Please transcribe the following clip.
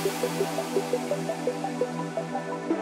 フフフフ。